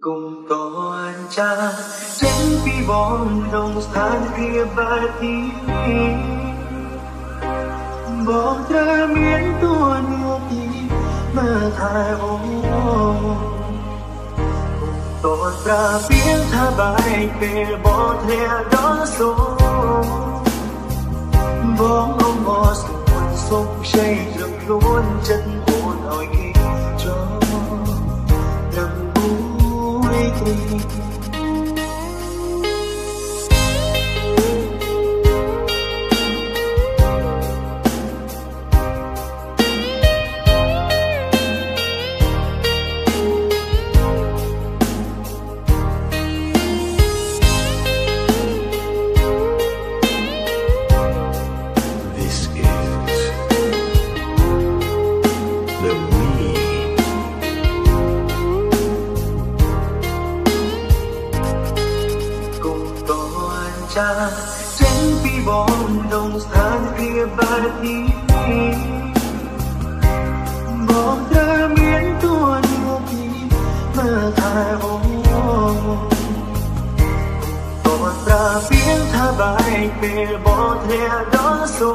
cùng toàn cha, trên phi bom đồng san kia ba tí bom ra miễn tua nua tí mà thai ô. Toàn ra biến tha bài về bỏ theo đó số bóng ông mò sụn sông say được luôn chân buồn hỏi cho outro. ចាចេញពីបងដងស្ថានភាពបែបនេះបងត្រូវមានទួនមកពីមើលថែអូបងប្រាពីថាបែកពេលបងធ្លាក់ដល់សូ